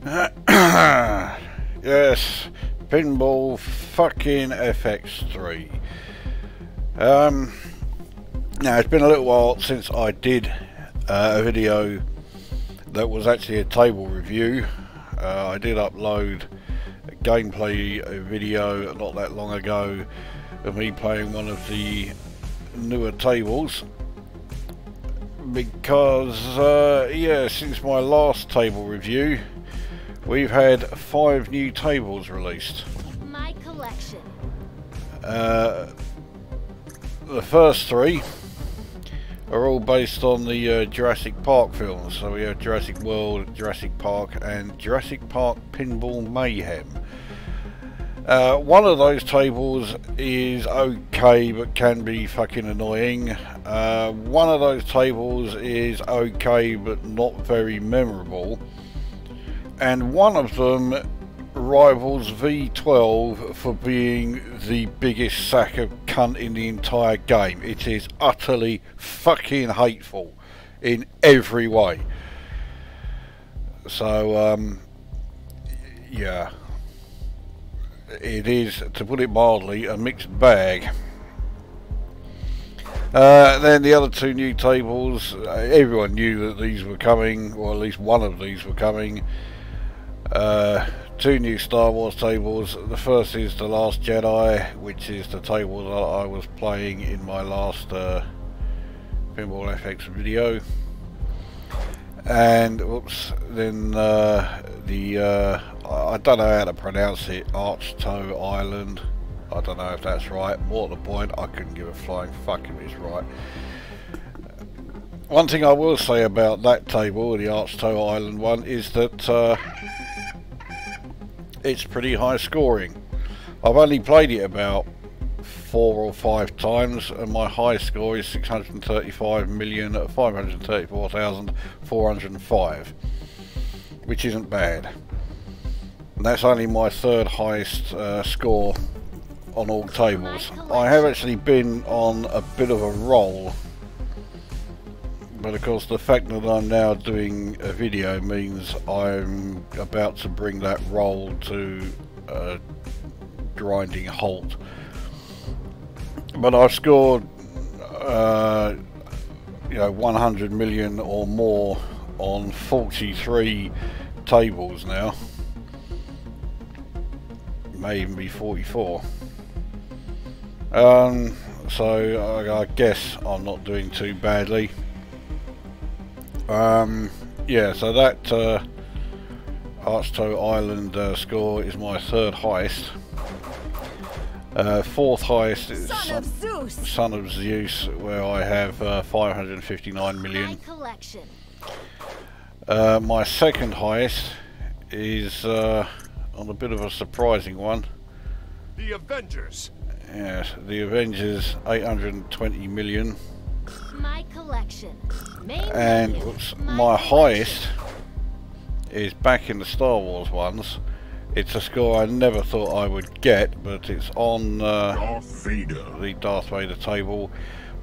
yes, Pinball fucking FX3. Um, now it's been a little while since I did uh, a video that was actually a table review. Uh, I did upload a gameplay video not that long ago of me playing one of the newer tables because uh, yeah since my last table review we've had five new tables released My collection. uh, the first three are all based on the uh, Jurassic Park films so we have Jurassic World, Jurassic Park and Jurassic Park Pinball Mayhem uh, one of those tables is okay but can be fucking annoying. Uh, one of those tables is okay but not very memorable. And one of them rivals V12 for being the biggest sack of cunt in the entire game. It is utterly fucking hateful in every way. So, um, yeah it is, to put it mildly, a mixed bag. Uh, then the other two new tables, uh, everyone knew that these were coming, or at least one of these were coming. Uh, two new Star Wars tables. The first is The Last Jedi, which is the table that I was playing in my last uh, Pinball FX video. And, whoops, then uh, the uh, I don't know how to pronounce it, Ahch-To Island. I don't know if that's right. More to the point, I couldn't give a flying fuck if it's right. One thing I will say about that table, the Ahch-To Island one, is that uh, it's pretty high scoring. I've only played it about four or five times and my high score is 635,534,405 which isn't bad. And that's only my third highest uh, score on all tables. I have actually been on a bit of a roll. But of course the fact that I'm now doing a video means I'm about to bring that roll to a grinding halt. But I've scored uh, you know 100 million or more on 43 tables now may even be 44. Um, so I, I, guess I'm not doing too badly. Um, yeah, so that uh, Ahch-To Island uh, score is my third highest. Uh, fourth highest is Son of Zeus, Son of Zeus where I have uh, 559 million. My collection. Uh, my second highest is uh, on a bit of a surprising one. The Avengers. Yes, the Avengers 820 million. My collection. Main And menu. My my highest is back in the Star Wars ones. It's a score I never thought I would get, but it's on uh, Darth Vader. the Darth Vader table.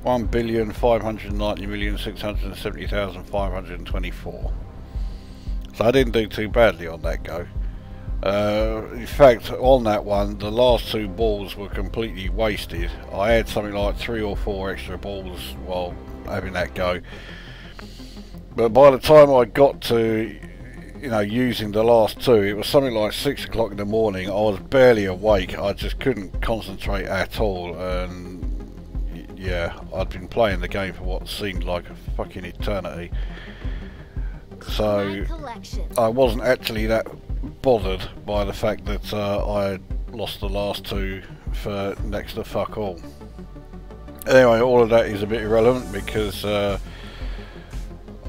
One billion five hundred ninety million six hundred seventy thousand five hundred twenty-four. So I didn't do too badly on that go. Uh, in fact, on that one, the last two balls were completely wasted. I had something like three or four extra balls while having that go. But by the time I got to, you know, using the last two, it was something like six o'clock in the morning. I was barely awake. I just couldn't concentrate at all. And yeah, I'd been playing the game for what seemed like a fucking eternity. So I wasn't actually that bothered by the fact that uh, I lost the last two for next to fuck all. Anyway, all of that is a bit irrelevant because uh,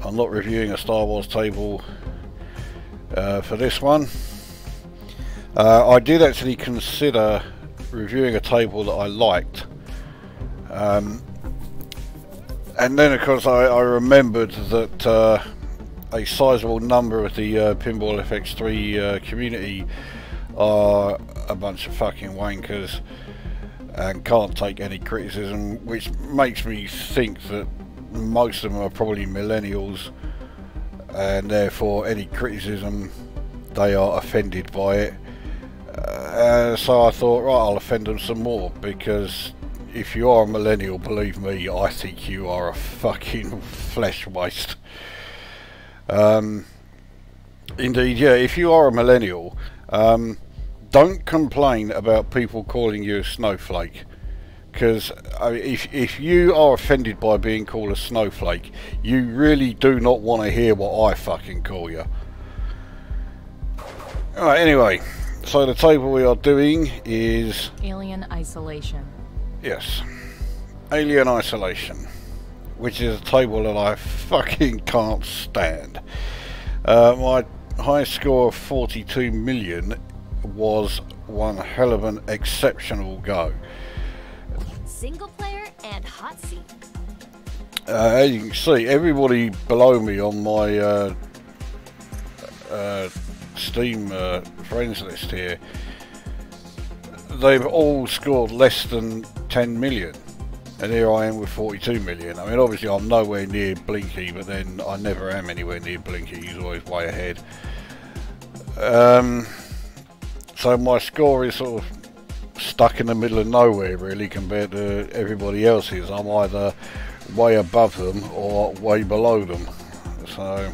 I'm not reviewing a Star Wars table uh, for this one. Uh, I did actually consider reviewing a table that I liked. Um, and then of course I, I remembered that uh, a sizable number of the uh, Pinball FX3 uh, community are a bunch of fucking wankers and can't take any criticism, which makes me think that most of them are probably millennials and therefore any criticism they are offended by it. Uh, so I thought, right, I'll offend them some more because if you are a millennial, believe me, I think you are a fucking flesh waste. Um, indeed, yeah, if you are a millennial, um, don't complain about people calling you a snowflake. Because I mean, if, if you are offended by being called a snowflake, you really do not want to hear what I fucking call you. Alright, anyway, so the table we are doing is Alien isolation. Yes. Alien Isolation. Which is a table that I fucking can't stand. Uh, my high score of 42 million was one hell of an exceptional go. Single player and hot seat. Uh, as you can see, everybody below me on my uh, uh, Steam uh, friends list here, they've all scored less than 10 million. And here I am with 42 million. I mean, obviously I'm nowhere near Blinky, but then I never am anywhere near Blinky. He's always way ahead. Um, so my score is sort of stuck in the middle of nowhere, really, compared to everybody else's. I'm either way above them or way below them. So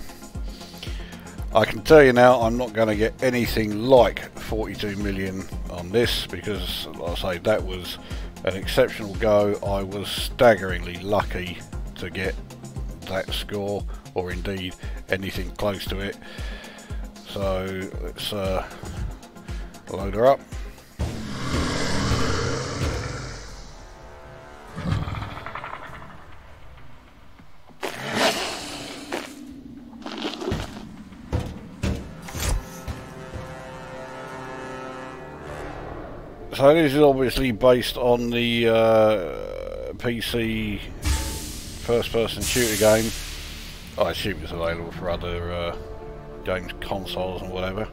I can tell you now, I'm not going to get anything like 42 million on this because, like I say, that was an exceptional go. I was staggeringly lucky to get that score, or indeed anything close to it. So let's uh, load her up. So this is obviously based on the uh, PC first-person shooter game. I assume it's available for other uh, games consoles and whatever.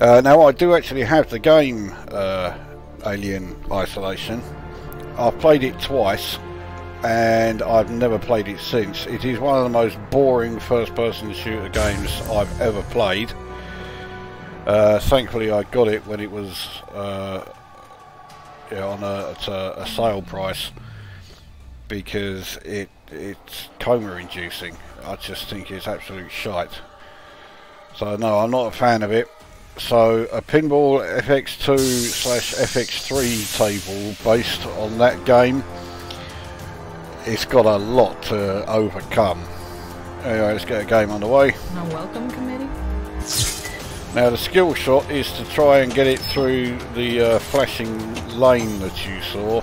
Uh, now I do actually have the game uh, Alien Isolation. I've played it twice and I've never played it since. It is one of the most boring first-person shooter games I've ever played. Uh, thankfully, I got it when it was uh, yeah, on a, a, a, sale price because it it's coma-inducing. I just think it's absolute shite. So no, I'm not a fan of it. So a Pinball FX2 slash FX3 table based on that game, it's got a lot to overcome. Anyway, let's get a game underway. A welcome committee? Now the skill shot is to try and get it through the uh, flashing lane that you saw,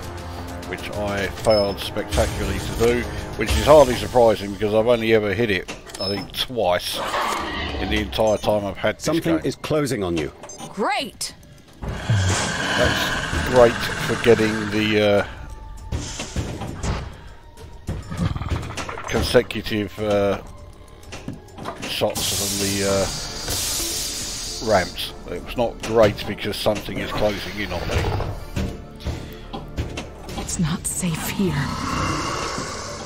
which I failed spectacularly to do, which is hardly surprising because I've only ever hit it, I think, twice in the entire time I've had this Something game. is closing on you. Great! That's great for getting the uh, consecutive uh, shots from the uh, ramps. It was not great because something is closing in on me. It's not safe here.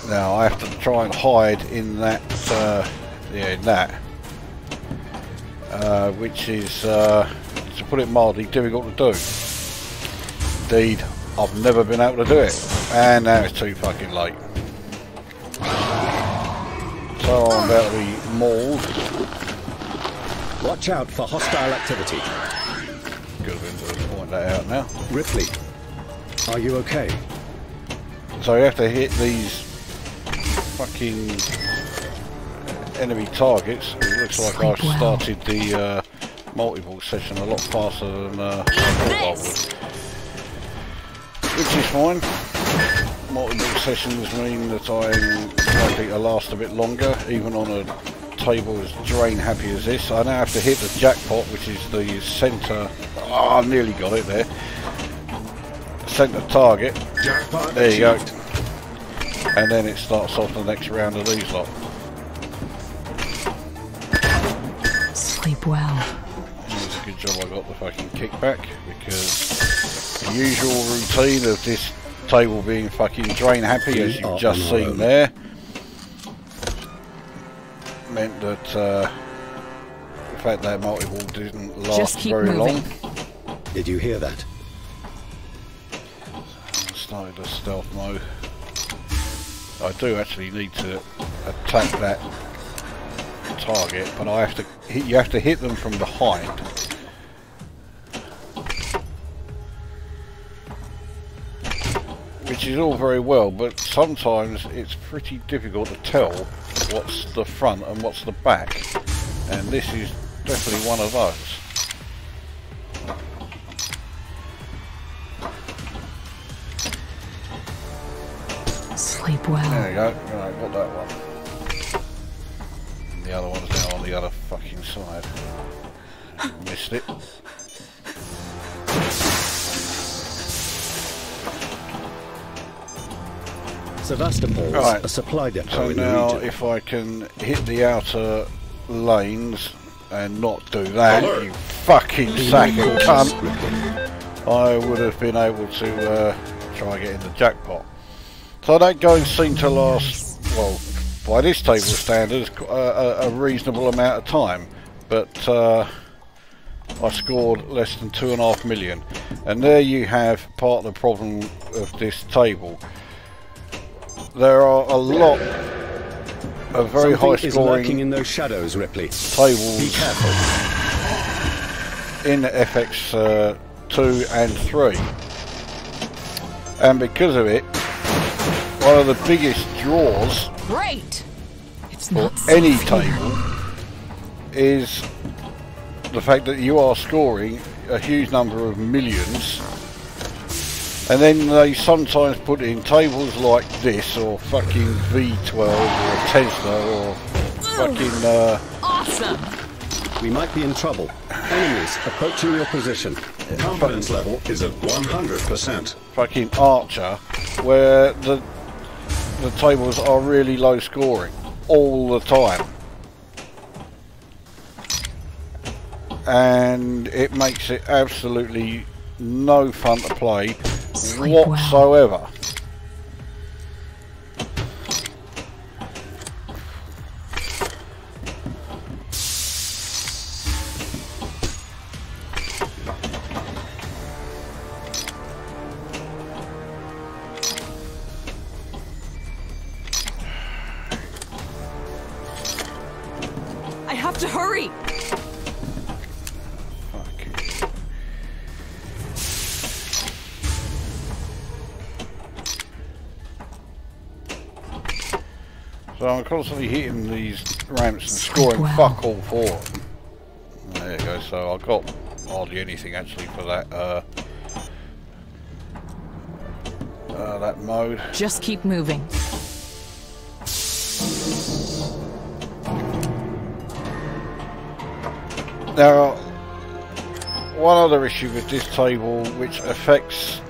Now I have to try and hide in that, uh, yeah, in that, uh, which is, uh, to put it mildly, difficult to do. Indeed, I've never been able to do it, and now it's too fucking late. So I'm about to be mauled. Watch out for hostile activity. Could have been to point that out now. Ripley, are you okay? So you have to hit these fucking enemy targets. It looks like Sleep I've well. started the uh, multi-ball session a lot faster than uh, I thought I would. Which is fine. Multi-ball sessions mean that I'm likely to last a bit longer, even on a table as drain happy as this. I now have to hit the jackpot, which is the centre. Oh, I nearly got it there. Centre target. Jackpot There you go. And then it starts off the next round of these lot. Sleep well. It's a good job I got the fucking kickback because the usual routine of this table being fucking drain happy as you've just seen own. there meant that uh, fact that multi-ball didn't Just last keep very moving. long. Did you hear that? Started the stealth mode. I do actually need to attack that target, but I have to hit, you have to hit them from behind. Which is all very well, but sometimes it's pretty difficult to tell what's the front and what's the back. And this is definitely one of those. Sleep well. There you go. Right, got that one. And the other one's now on the other fucking side. Missed it. Sevastopol's Right. a supply depot So in now, the region. if I can hit the outer lanes and not do that, Alert. you fucking sack of cunt, I would have been able to uh, try and get in the jackpot. So that going seemed to last, well, by this table standards, qu- a, a, a reasonable amount of time. But uh, I scored less than two and a half million. And there you have part of the problem of this table. There are a lot of very Something high is scoring lurking in those shadows, Ripley. Be careful. in FX uh, 2 and 3. And because of it, one of the biggest draws Great. It's for not any here. table is the fact that you are scoring a huge number of millions and then they sometimes put in tables like this or fucking V12 or Tesla or fucking uh, Awesome. We might be in trouble. Enemies approaching your position. Confidence level is at 100%. fucking Archer where the the tables are really low scoring all the time. And it makes it absolutely no fun to play Sleep whatsoever. I I'm constantly hitting these ramps and scoring well. fuck all for them. There you go, so I got hardly anything actually for that uh, uh, that mode. Just keep moving. Now, one other issue with this table which affects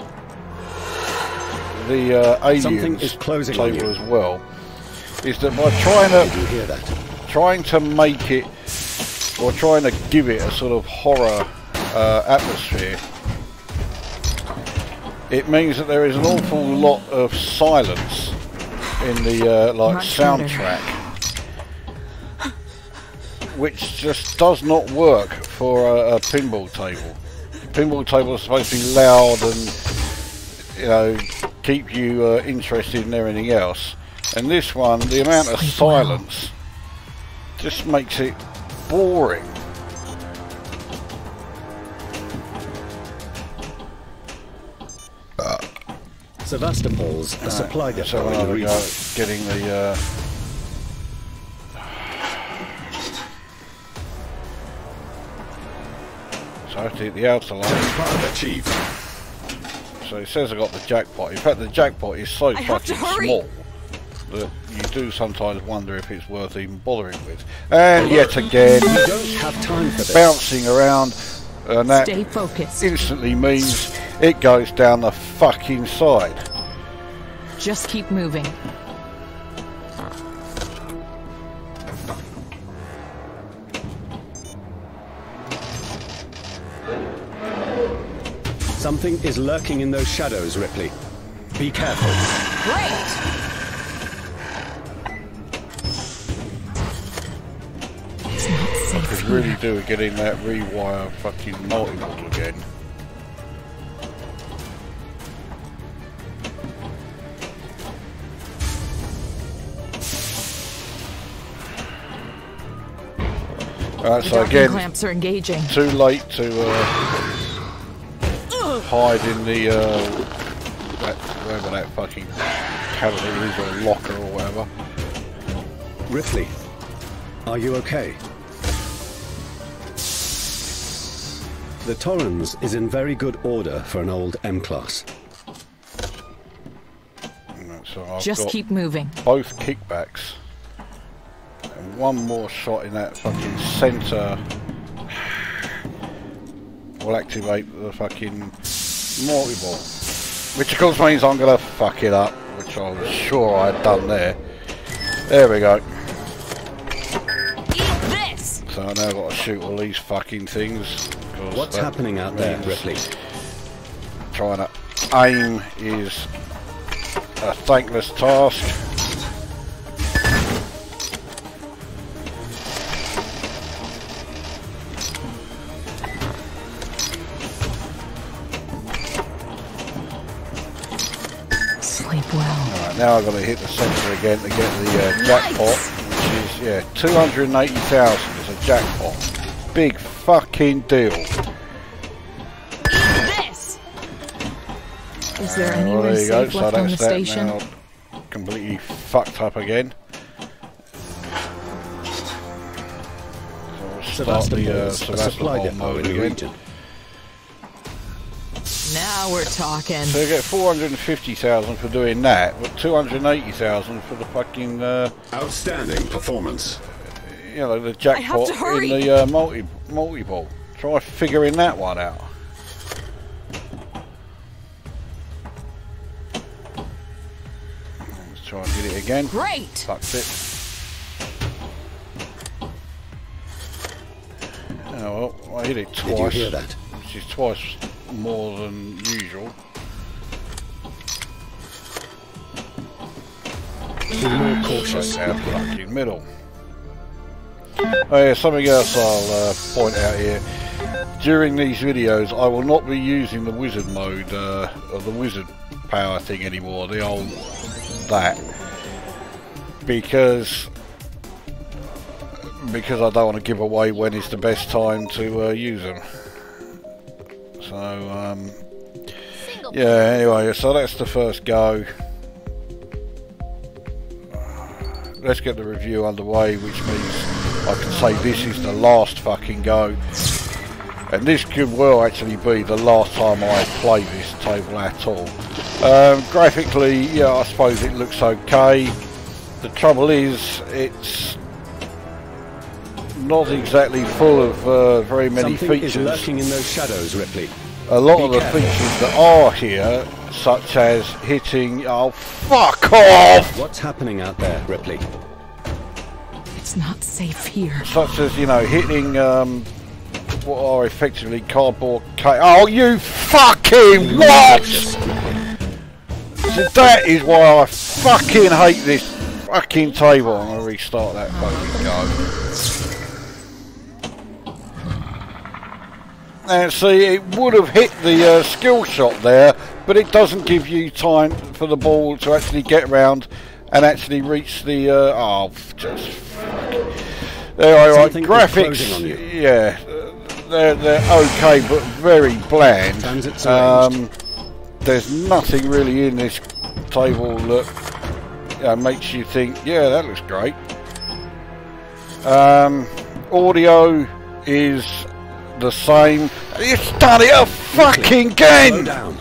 the uh, Something aliens is closing on table as well is that by trying to you hear that? trying to make it or trying to give it a sort of horror uh, atmosphere it means that there is an awful lot of silence in the uh, like Much better. soundtrack which just does not work for a, a pinball table pinball table is supposed to be loud and you know keep you uh, interested in everything else and this one the amount of silence just makes it boring. Sevastopol's a supply So depot in the another region. go getting the. Uh, so I have to hit the outer line. Jackpot achieved. So it says I got the jackpot. In fact, the jackpot is so I fucking small that you do sometimes wonder if it's worth even bothering with. And yet again, You don't have time for this. bouncing around, and that Stay focused. instantly means it goes down the fucking side. Just keep moving. Something is lurking in those shadows, Ripley. Be careful. Great. Really do with getting that rewire fucking multi-model again. Alright, so docking again, clamps are engaging. too late to uh, hide in the uh, that, whatever that fucking cabinet is or locker or whatever. Ripley, are you okay? The Torrens is in very good order for an old M-Class. So Just keep moving. both kickbacks and one more shot in that fucking centre will activate the fucking multi-ball. Which of course means I'm gonna fuck it up, which I was sure I'd done there. There we go. Eat this! So I now got to shoot all these fucking things. 'Cause What's that happening out there, means Ripley? Trying to aim is a thankless task. Sleep well. Right, now I've got to hit the centre again to get the uh, jackpot, which is, yeah, 280,000 is a jackpot. Big fucking deal. This! Is there any well, there you go, safe so left on the that's that station? now completely fucked up again. So we'll start the uh, Sevastopol's supply mode again. region. Now we're talking. So you get 450,000 for doing that, but 280,000 for the fucking, uh, Outstanding performance. You know, the jackpot in the uh, multi multi ball. Try figuring that one out. Let's try and get it again. Great! Fucked it. Oh well, I hit it twice. Did you hear that? Which is twice more than usual. Be more cautious. Right down the middle. Oh yeah, something else I'll uh, point out here. During these videos, I will not be using the wizard mode uh, of the wizard power thing anymore. The old that because because I don't want to give away when is the best time to uh, use them. So um, yeah. Anyway, so that's the first go. Let's get the review underway, which means say this is the last fucking go. And this could well actually be the last time I play this table at all. Um, graphically, yeah, I suppose it looks okay. The trouble is, it's not exactly full of uh, very many Something is features lurking in those shadows, Ripley. a lot Be of the careful. features that are here, such as hitting, oh fuck off, What's happening out there, Ripley? It's not safe here. such as you know hitting um, what are effectively cardboard ca- Oh, you fucking what? So that is why I fucking hate this fucking table. I'm gonna restart that fucking go. And see, it would have hit the uh, skill shot there, but it doesn't give you time for the ball to actually get round and actually reach the. Uh, oh, just. fucking- There I right. Something is closing Graphics, yeah, uh, they're they're okay, but very bland. Um, there's nothing really in this table that know, makes you think, yeah, that looks great. Um, audio is the same. It's done it a fucking Slow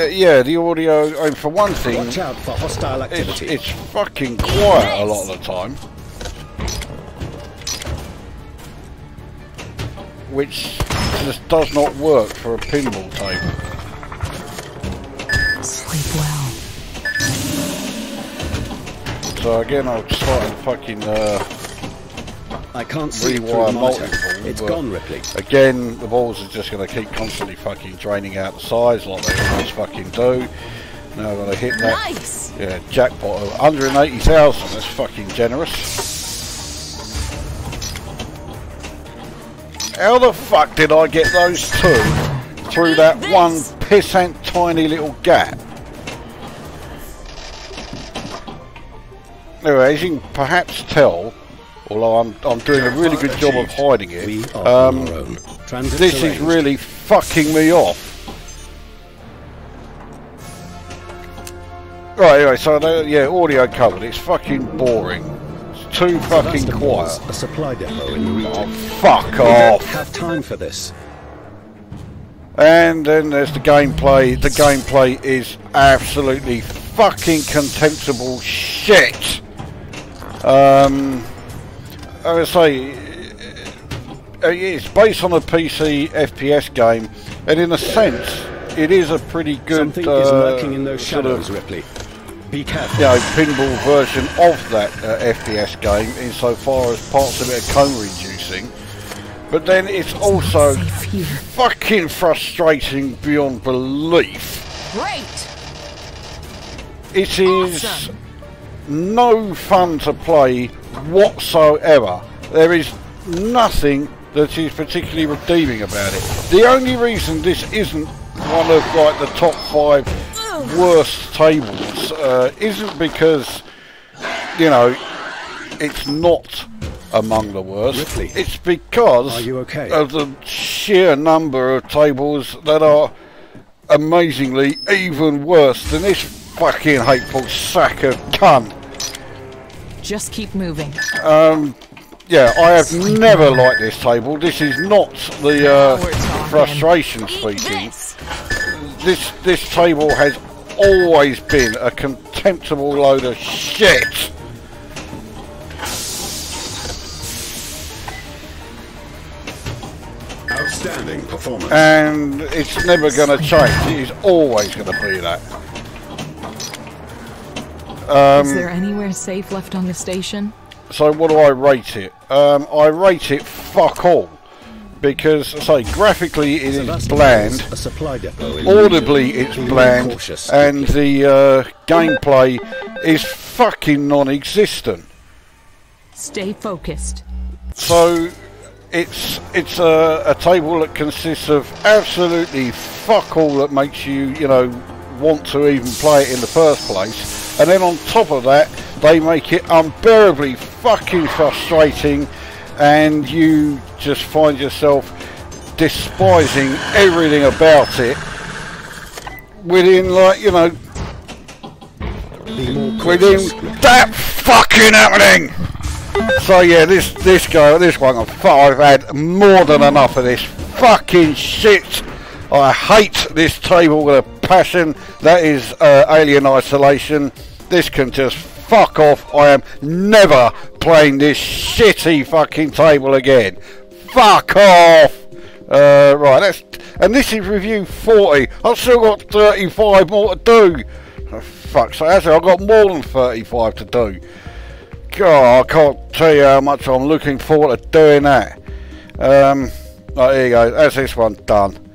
Uh, yeah, the audio. I mean, for one thing, Watch out for hostile it's, activity. it's fucking quiet a lot of the time. Which just does not work for a pinball table. Sleep well. So again, I'll try and fucking uh, I can't see it through rewire the monitor. multiple. It's but gone, Ripley. Again, the balls are just going to keep constantly fucking draining out the sides like they always fucking do. Now I've got to hit that. Nice. Yeah, jackpot of 180,000. That's fucking generous. How the fuck did I get those two through that one pissant tiny little gap? Anyway, as you can perhaps tell, although I'm, I'm doing a really good job of hiding it, um, on our own. Transit this is really fucking me off. Right, anyway, so yeah, audio covered. It's fucking boring. It's too fucking quiet. A supply depot in the region. Oh, fuck We don't off. have time for this. And then there's the gameplay. The gameplay is absolutely fucking contemptible shit. Um, I would say uh, it's based on a PC FPS game, and in a sense, it is a pretty good Something uh, is lurking in those sort of, shadows, Ripley. Be careful. you know, pinball version of that uh, FPS game, insofar as parts of it are cone reducing. But then it's also fucking frustrating beyond belief. Great. It is Awesome. no fun to play whatsoever. There is nothing that is particularly redeeming about it. The only reason this isn't one of like the top five worst tables uh, isn't because you know it's not among the worst. Ripley, it's because are you okay? of the sheer number of tables that are amazingly even worse than this fucking hateful sack of cunt. Just keep moving. Yeah, I have never liked this table. This is not the uh, Now we're talking. frustration speaking. this. This this table has always been a contemptible load of shit. Outstanding performance. and it's never going to change. It is always going to be that. Um, Is there anywhere safe left on the station? So what do I rate it? Um, I rate it fuck all because, say, graphically it is Sevastopol's bland, A supply depot in the audibly it's bland, and the uh, gameplay is fucking non-existent. Stay focused. So it's it's a, a table that consists of absolutely fuck all that makes you you know want to even play it in the first place, and then on top of that they make it unbearably fucking frustrating, and you just find yourself despising everything about it within like you know within that fucking happening. So yeah, this this guy, this one, I've had more than enough of this fucking shit. I hate this table with a passion. That is uh, Alien Isolation. This can just fuck off. I am never playing this shitty fucking table again. Fuck off. Uh, right, that's and this is review 40. I've still got 35 more to do. Oh, fuck, so it. I've got more than 35 to do. God, I can't tell you how much I'm looking forward to doing that. Um, right, here you go. That's this one done.